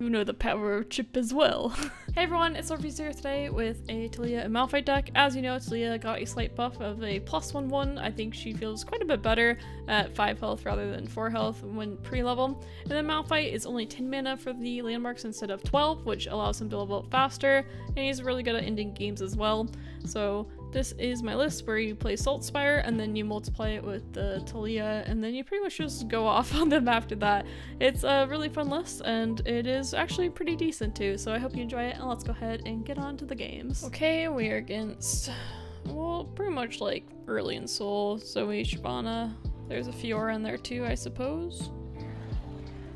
you know the power of chip as well. hey everyone, it's Silverfuse here today with a Taliyah and Malphite deck. As you know, Taliyah got a slight buff of a plus one one. I think she feels quite a bit better at 5 health rather than 4 health when pre-level. And then Malphite is only 10 mana for the landmarks instead of 12, which allows him to level up faster, and he's really good at ending games as well. So this is my list where you play Salt Spire and then you multiply it with the Taliyah and then you pretty much just go off on them after that. It's a really fun list and it is actually pretty decent too, so I hope you enjoy it and let's go ahead and get on to the games. Okay, we are against, well, pretty much like Aurelion Sol, Zoe, Shyvana. There's a Fiora in there too, I suppose.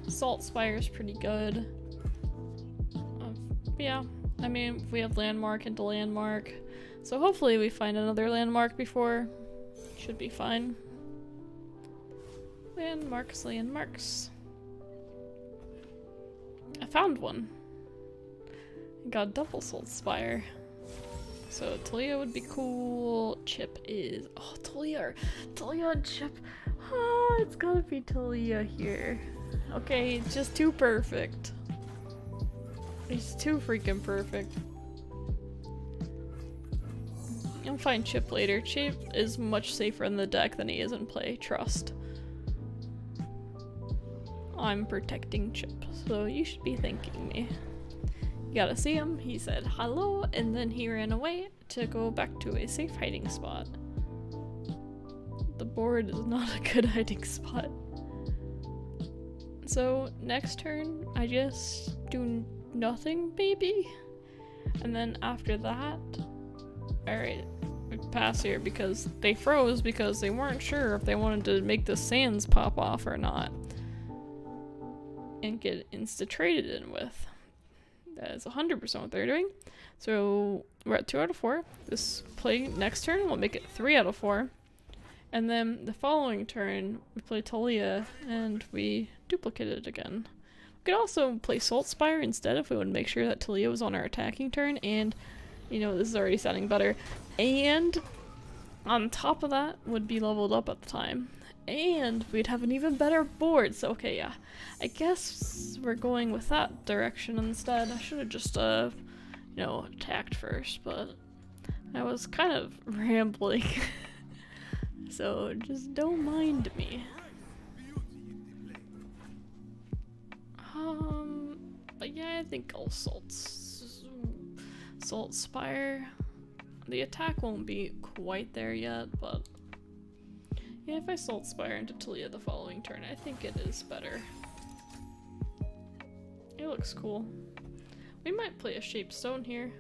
Salt Spire is pretty good. Uh, yeah, I mean, we have Landmark into Landmark. So hopefully we find another landmark before. Should be fine. Landmarks, landmarks. I found one. I got double salt spire. So Taliyah would be cool. Chip is oh Taliyah, Taliyah and Chip. Oh, it's gotta be Taliyah here. Okay, it's just too perfect. It's too freaking perfect. You'll find Chip later. Chip is much safer in the deck than he is in play, trust. I'm protecting Chip, so you should be thanking me. You gotta see him, he said hello, and then he ran away to go back to a safe hiding spot. The board is not a good hiding spot. So next turn, I just do nothing, baby? And then after that, alright, we pass here because they froze because they weren't sure if they wanted to make the sands pop off or not. And get insta traded in with. That is 100% what they're doing. So we're at 2 out of 4. This play next turn will make it 3 out of 4. And then the following turn, we play Taliyah and we duplicate it again. We could also play Salt Spire instead if we would make sure that Taliyah was on our attacking turn and you know, this is already sounding better. And on top of that would be leveled up at the time. And we'd have an even better board. So okay, yeah. I guess we're going with that direction instead. I should have just uh you know, attacked first, but I was kind of rambling. so just don't mind me. Um but yeah, I think I'll salt Salt Spire. The attack won't be quite there yet, but yeah, if I Salt Spire into Taliyah the following turn, I think it is better. It looks cool. We might play a Shape Stone here.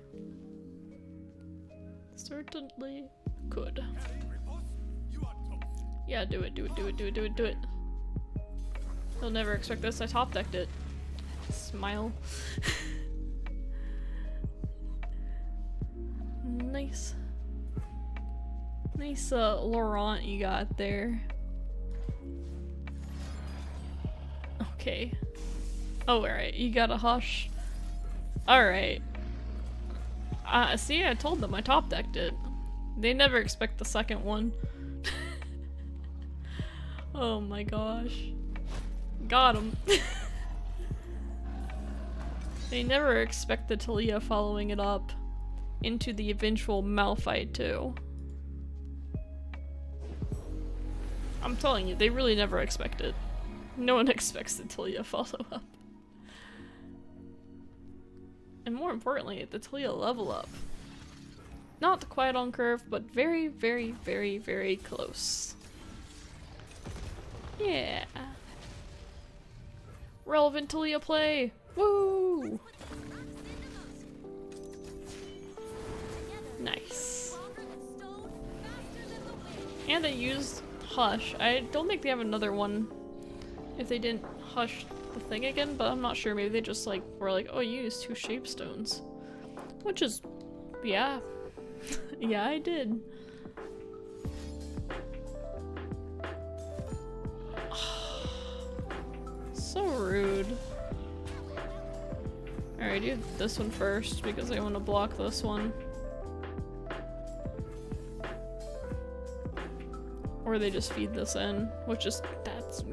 Certainly could. Yeah, do it, do it, do it, do it, do it, do it. He'll never expect this, I top decked it. Smile. nice. Nice uh, Laurent you got there. Okay. Oh, alright, you got a hush. Alright. Uh, see, I told them I top decked it. They never expect the second one. oh my gosh. Got him. they never expect the Taliyah following it up into the eventual Malphite too. I'm telling you, they really never expect it. No one expects the Taliyah follow-up. And more importantly, the Taliyah level up. Not quite on curve, but very, very, very, very close. Yeah. Relevant Taliyah play! Woo! They used Hush. I don't think they have another one if they didn't Hush the thing again, but I'm not sure. Maybe they just like were like, oh, you used two shape stones. Which is, yeah. yeah, I did. so rude. Alright, do this one first because I want to block this one. Or they just feed this in, which is, that's,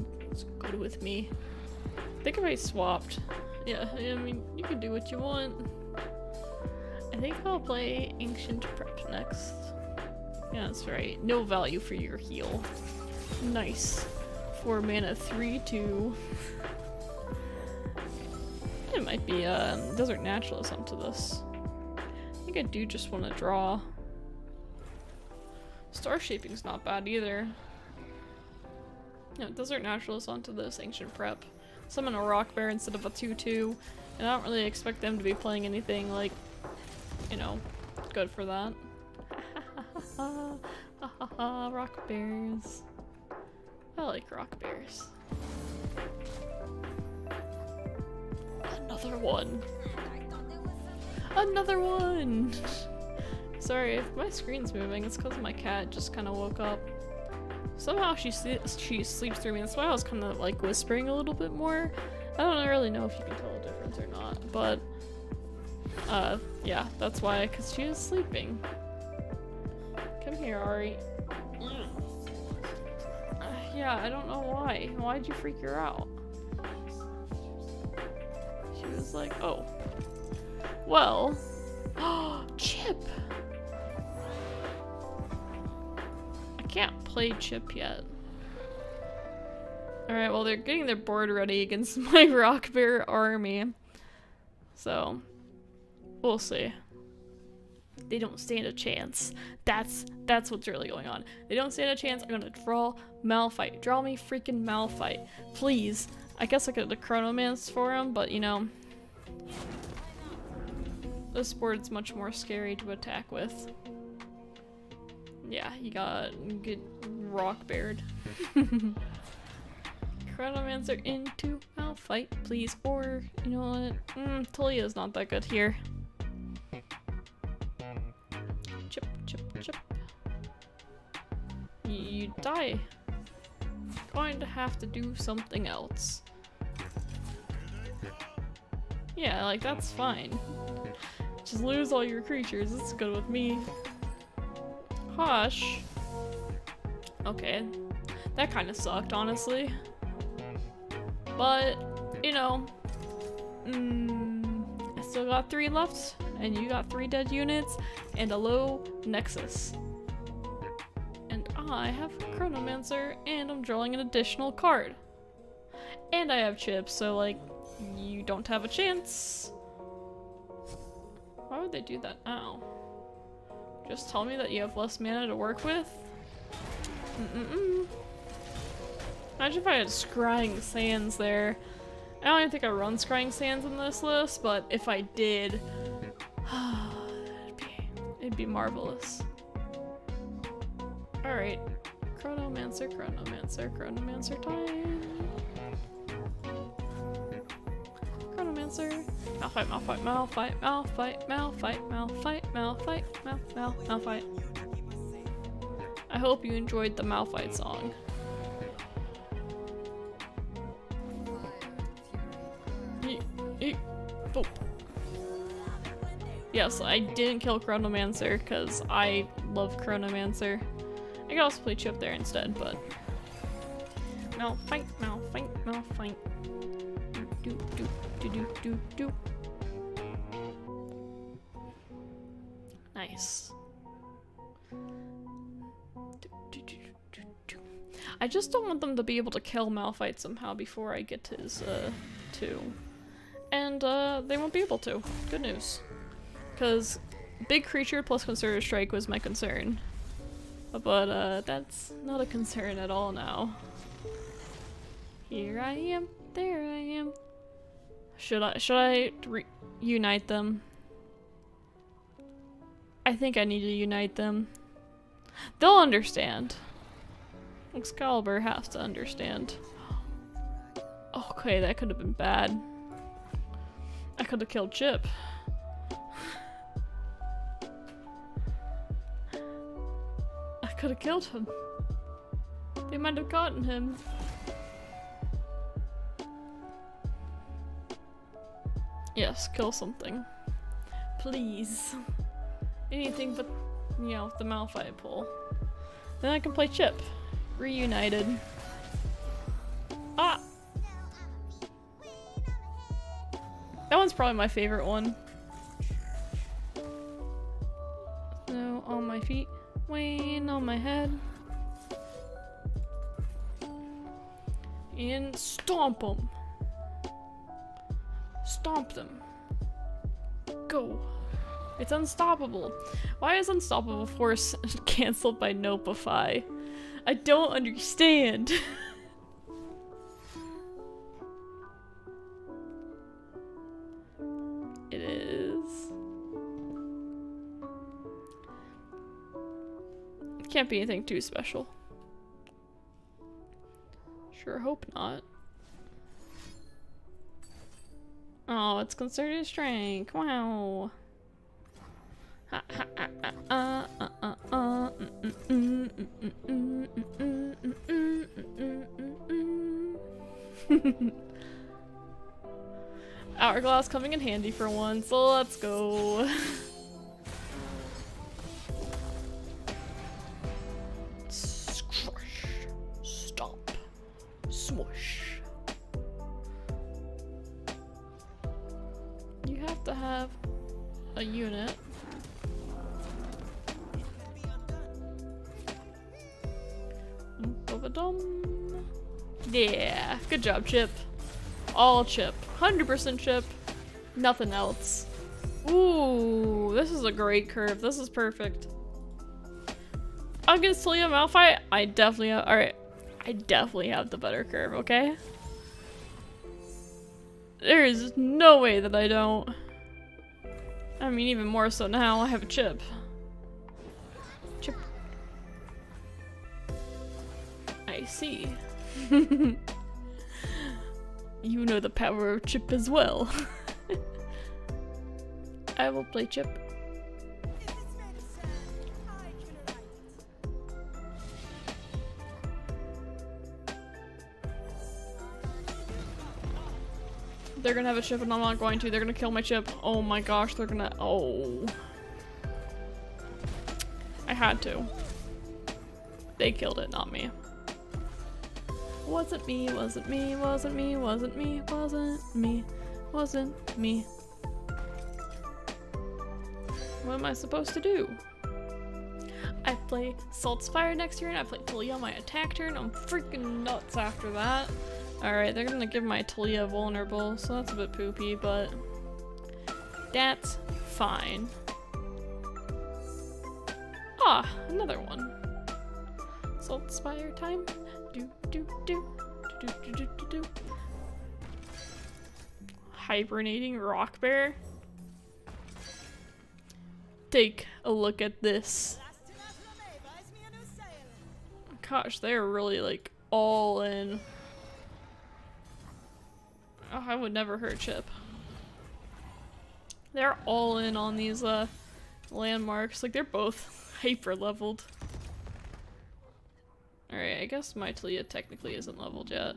good with me. I think if I swapped Yeah, I mean, you can do what you want. I think I'll play Ancient Prep next. Yeah, that's right. No value for your heal. Nice. 4 mana, 3 2. It might be a um, Desert Naturalist onto this. I think I do just want to draw. Star Shaping's not bad either. No, Desert Naturalist onto this Ancient Prep. Summon a Rock Bear instead of a 2-2. And I don't really expect them to be playing anything like, you know, good for that. rock bears. I like rock bears. Another one. Another one! Sorry, if my screen's moving, it's because my cat just kind of woke up. Somehow she she sleeps through me. That's why I was kind of like whispering a little bit more. I don't really know if you can tell the difference or not, but uh, yeah, that's why, because she was sleeping. Come here, Ari. Uh, yeah, I don't know why. Why'd you freak her out? She was like, oh. Well. Chip! I can't play Chip yet. Alright, well they're getting their board ready against my Rock Bear army. So, we'll see. They don't stand a chance. That's that's what's really going on. They don't stand a chance. I'm gonna draw Malphite. Draw me freaking Malphite. Please. I guess I could the Chronomance for him, but you know. This board's much more scary to attack with. Yeah, you got good rock bared. Chronomancer into Malphite, please. Or, you know what? Mm, Taliyah's not that good here. Chip, chip, chip. You die. Going to have to do something else. Yeah, like, that's fine. Just lose all your creatures, it's good with me. Hush. Okay. That kind of sucked, honestly. But, you know, mm, I still got three left, and you got three dead units, and a low Nexus. And I have Chronomancer, and I'm drawing an additional card. And I have chips, so like, you don't have a chance. Why would they do that now? Just tell me that you have less mana to work with? Mm -mm -mm. Imagine if I had Scrying Sands there. I don't even think I run Scrying Sands in this list, but if I did, it'd, be, it'd be marvelous. Alright. Chronomancer, Chronomancer, Chronomancer time. Chronomancer. Malphite, Malphite, Malphite, Malphite, Malphite, Malphite, Malphite, Malphite, Mal, Malphite. I hope you enjoyed the Malphite song. Boop. Yes, I didn't kill Chronomancer because I love Chronomancer. I could also play Chip there instead, but... Malphite, Malphite, Malphite. Do, do, do, do, do, do. Don't want them to be able to kill Malphite somehow before I get his, uh, two and uh, they won't be able to. Good news. Because big creature plus Concerted Strike was my concern. But uh, that's not a concern at all now. Here I am, there I am. Should I should I reunite them? I think I need to unite them. They'll understand. Excalibur has to understand. Okay, that could have been bad. I could have killed Chip. I could have killed him. They might have gotten him. Yes, kill something. Please. Anything but, you know, the Malphite pull. Then I can play Chip. Reunited. Ah! That one's probably my favorite one. So on my feet, Wayne on my head. And stomp them. Stomp them. Go. It's unstoppable. Why is Unstoppable Force cancelled by Nopeify? I don't understand. it is. It can't be anything too special. Sure hope not. Oh, it's concerted strength. Wow. Uh. Hourglass coming in handy for once, let's go. Chip. All Chip. 100% Chip. Nothing else. Ooh, this is a great curve. This is perfect. Against Taliyah Malphite, I definitely have- alright. I definitely have the better curve, okay? There is no way that I don't. I mean, even more so now, I have a chip. Chip. I see. you know the power of chip as well. I will play chip. They're gonna have a chip and I'm not going to. They're gonna kill my chip. Oh my gosh, they're gonna- oh. I had to. They killed it, not me. Wasn't me, wasn't me, wasn't me, wasn't me, wasn't me, wasn't me. What am I supposed to do? I play Salt Spire next turn, I play Taliyah on my attack turn, I'm freaking nuts after that. Alright, they're gonna give my Taliyah vulnerable, so that's a bit poopy, but that's fine. Ah, another one. Salt Spire time. Do do do do do do do do. Hibernating rock bear. Take a look at this. Gosh, they're really like all in. Oh, I would never hurt Chip. They're all in on these uh landmarks. Like they're both hyper leveled. Alright, I guess my Taliyah technically isn't leveled yet.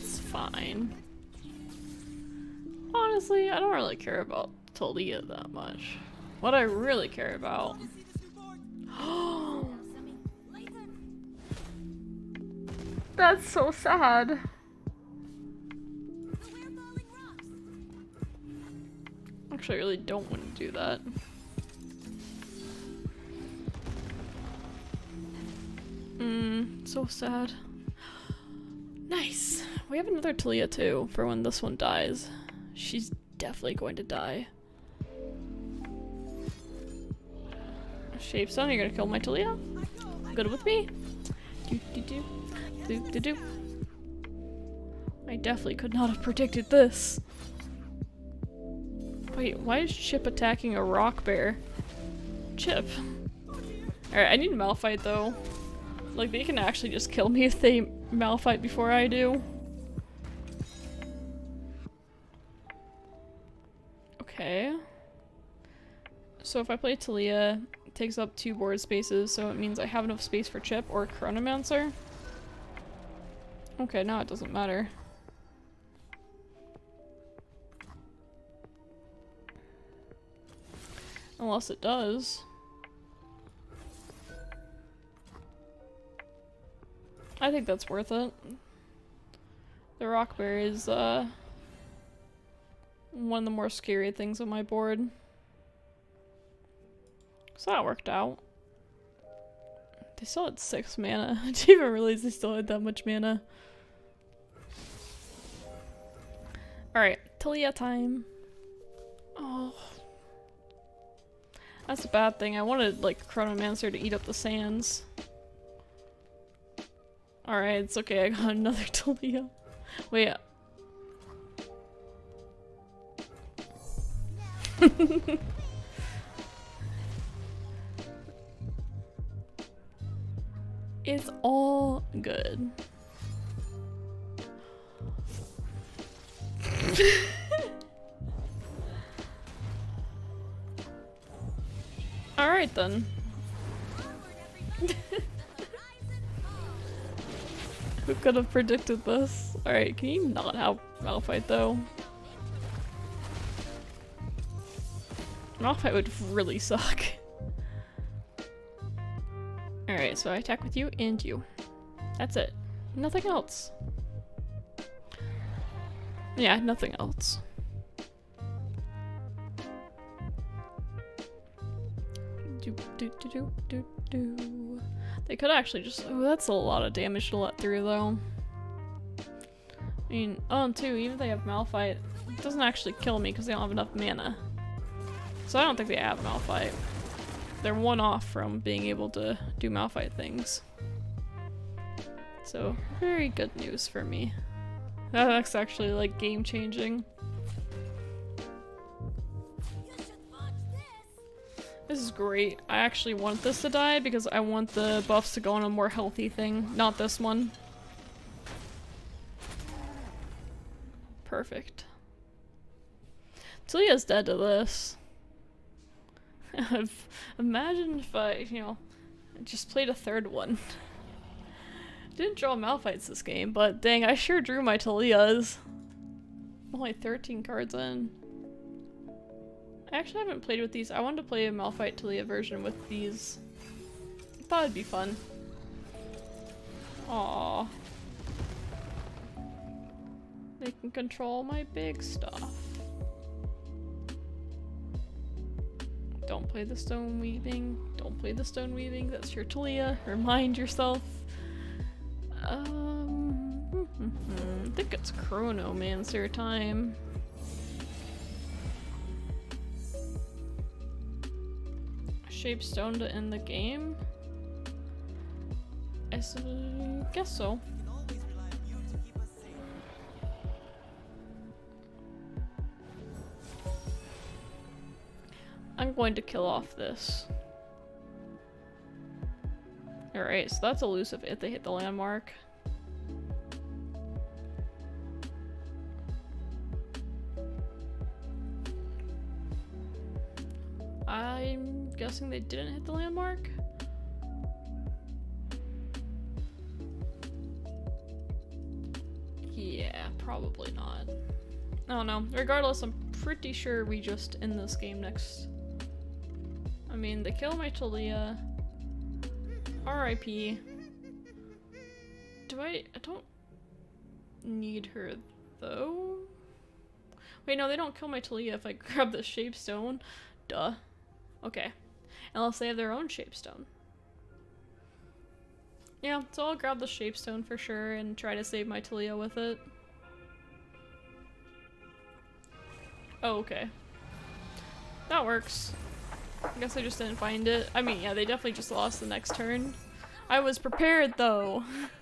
It's fine. Honestly, I don't really care about Taliyah that much. What I really care about. That's so sad. Actually, I really don't want to do that. So sad. Nice. We have another Taliyah too, for when this one dies. She's definitely going to die. Shapestone, you're gonna kill my Taliyah? Good with me? Do do do. Do do do. I definitely could not have predicted this. Wait, why is Chip attacking a rock bear? Chip. Alright, I need Malphite though. Like, they can actually just kill me if they Malphite before I do. Okay. So if I play Taliyah, it takes up two board spaces, so it means I have enough space for Chip or Chronomancer. Okay, now it doesn't matter. Unless it does. I think that's worth it. The rock berry is uh, one of the more scary things on my board. So that worked out. They still had six mana. I didn't even realize they still had that much mana. Alright, Taliyah time. Oh. That's a bad thing. I wanted, like, Chronomancer to eat up the sands. Alright, it's okay. I got another Taliyah. Wait. it's all good. Alright then. Who could have predicted this? Alright, can you not have Malphite though? Malphite would really suck. Alright, so I attack with you and you. That's it. Nothing else. Yeah, nothing else. Do, do, do, do, do, do. They could actually just- oh, that's a lot of damage to let through though. I mean, oh, and two, even if they have Malphite, it doesn't actually kill me because they don't have enough mana. So I don't think they have Malphite. They're one off from being able to do Malphite things. So, very good news for me. That's actually like game great. I actually want this to die because I want the buffs to go on a more healthy thing, not this one. Perfect. Taliyah's dead to this. Imagine if I, you know, just played a third one. Didn't draw Malphites this game, but dang, I sure drew my Taliyahs. Only 13 cards in. I actually haven't played with these. I wanted to play a Malphite Taliyah version with these. I thought it'd be fun. Aww. They can control my big stuff. Don't play the stone weaving. Don't play the stone weaving. That's your Taliyah. Remind yourself. Um, I think it's Chronomancer time. Shape stone to end the game? I guess so. I'm going to kill off this. Alright, so that's elusive if they hit the landmark. I'm guessing they didn't hit the landmark? Yeah, probably not. I don't know. Regardless, I'm pretty sure we just end this game next. I mean, they kill my Taliyah. R.I.P. Do I- I don't need her though? Wait, no, they don't kill my Taliyah if I grab the Shape Stone. Duh. Okay. Unless they have their own Shape Stone. Yeah, so I'll grab the Shape Stone for sure and try to save my Taliyah with it. Oh, okay. That works. I guess I just didn't find it. I mean, yeah, they definitely just lost the next turn. I was prepared, though.